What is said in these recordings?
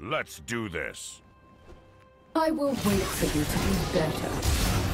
Let's do this. I will wait for you to be better.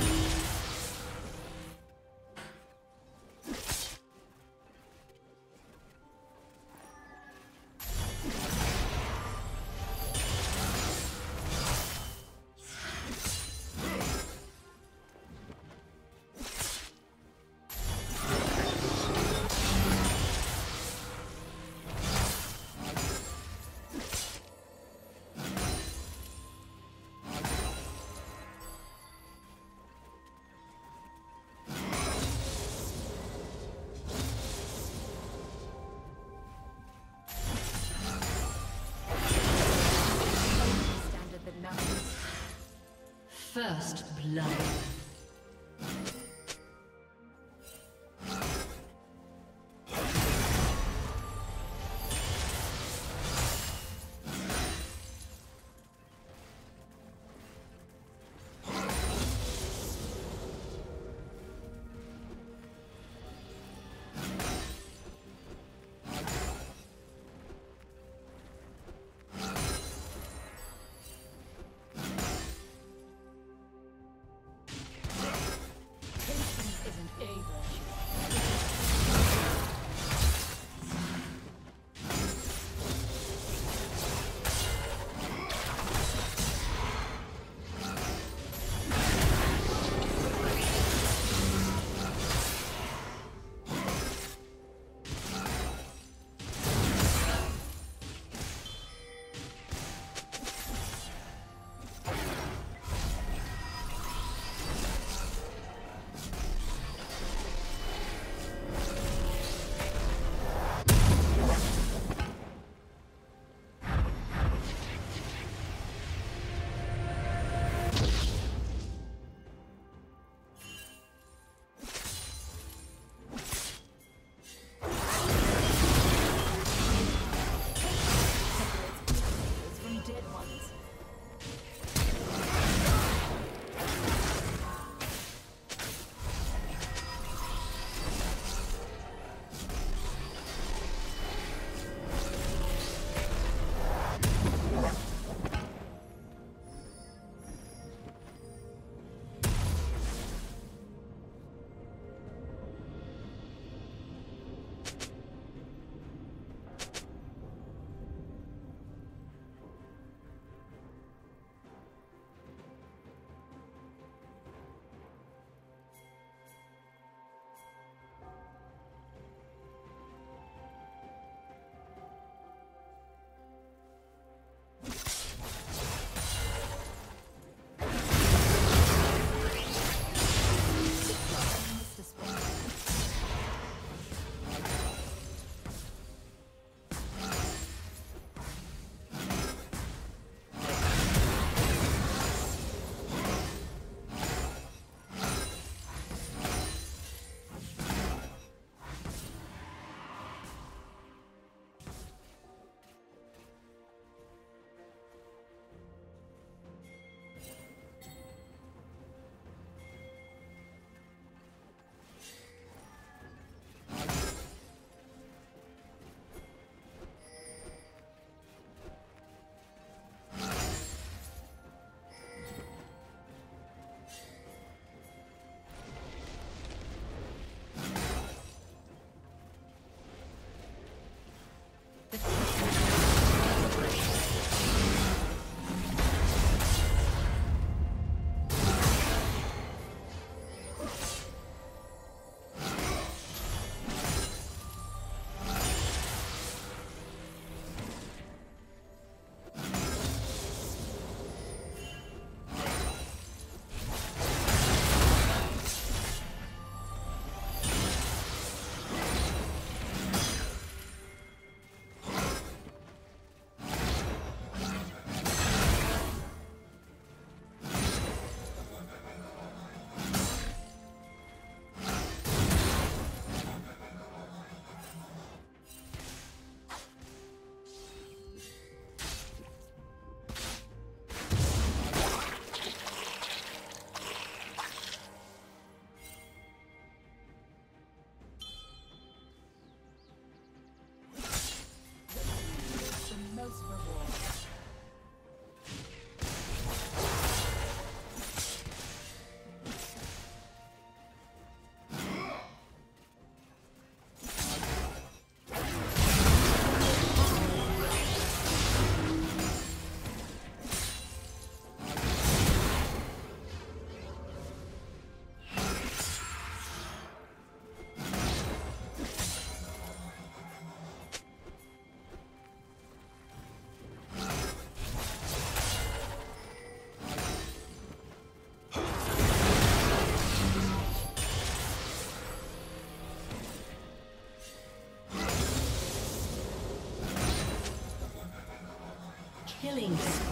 Killing spree.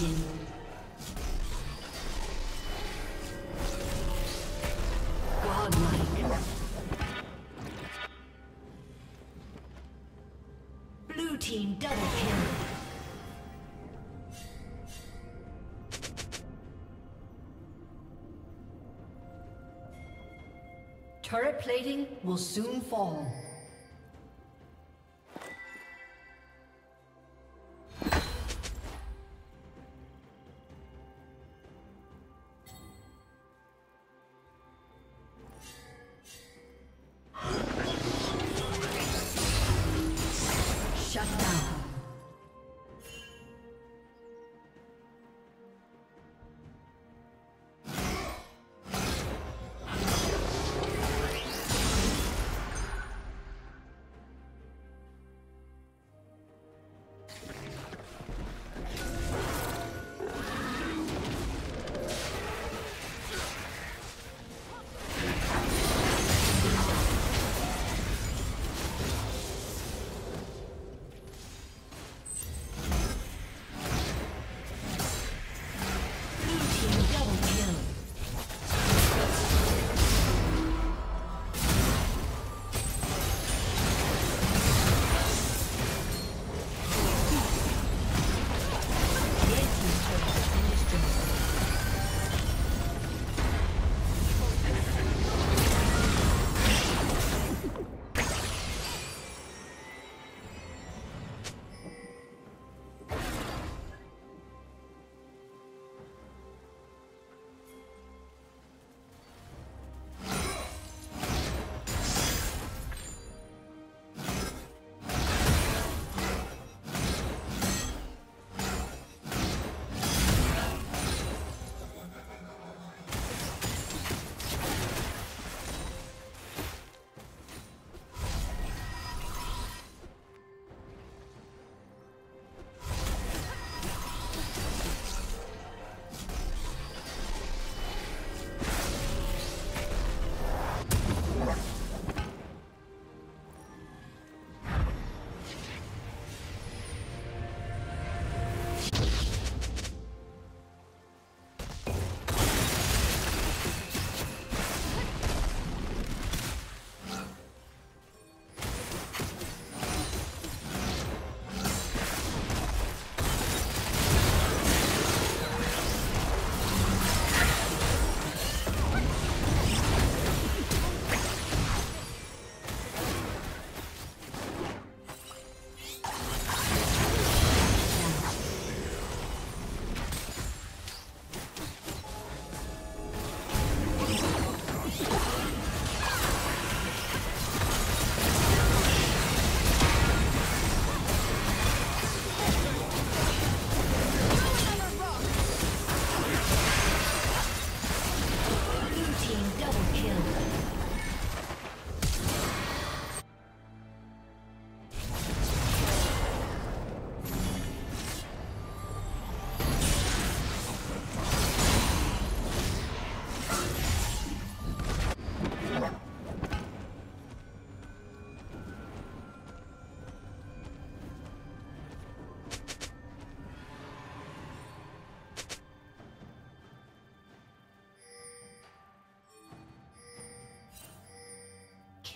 Dominating. Godlike. Blue team double kill. Turret plating will soon fall.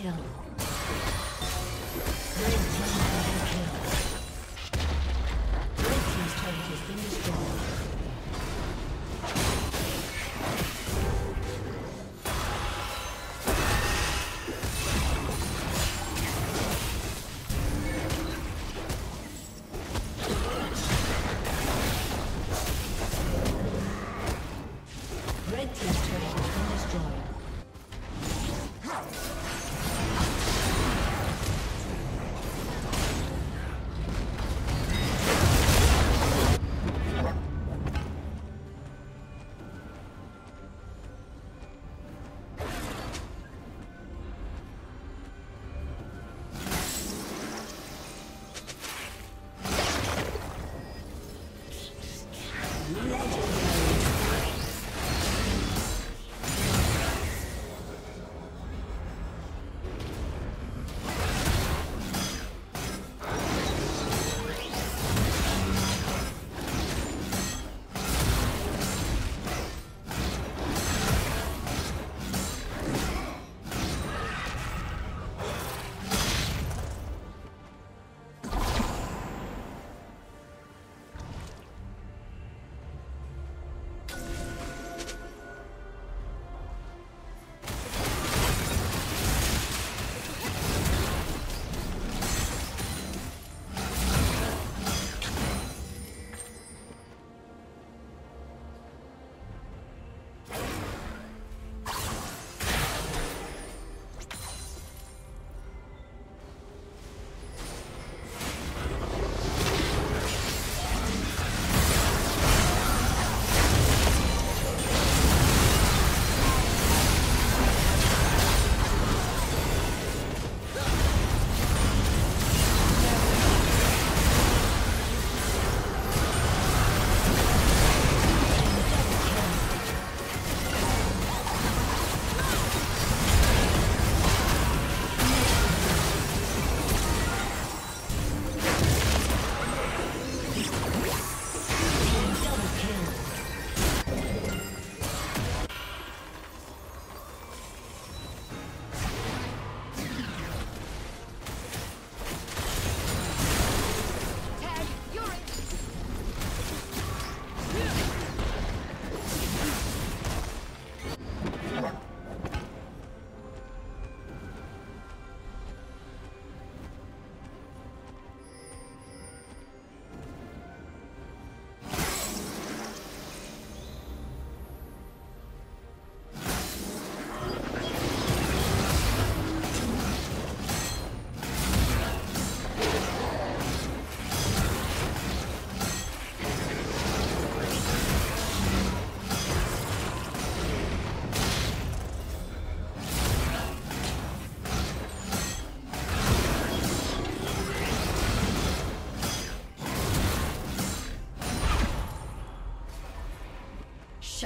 Kill.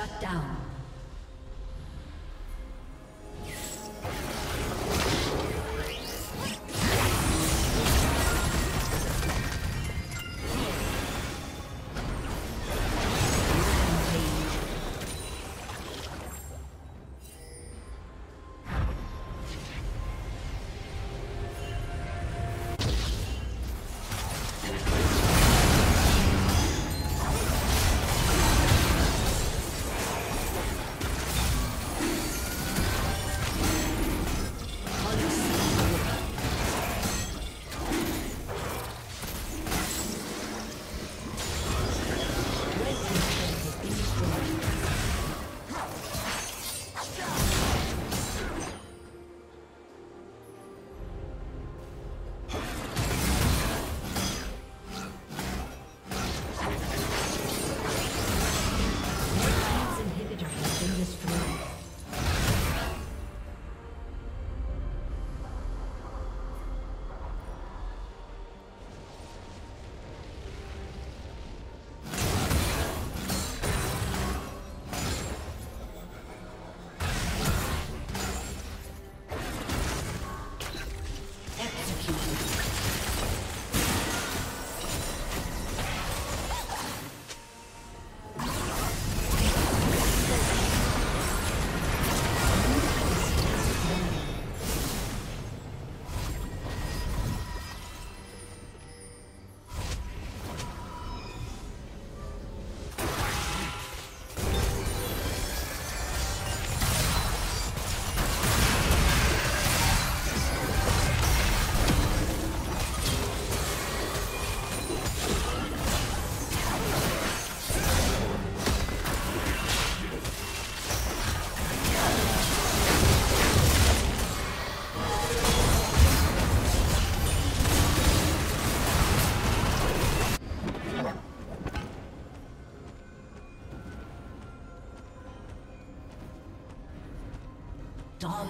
Shut down.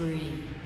Spree.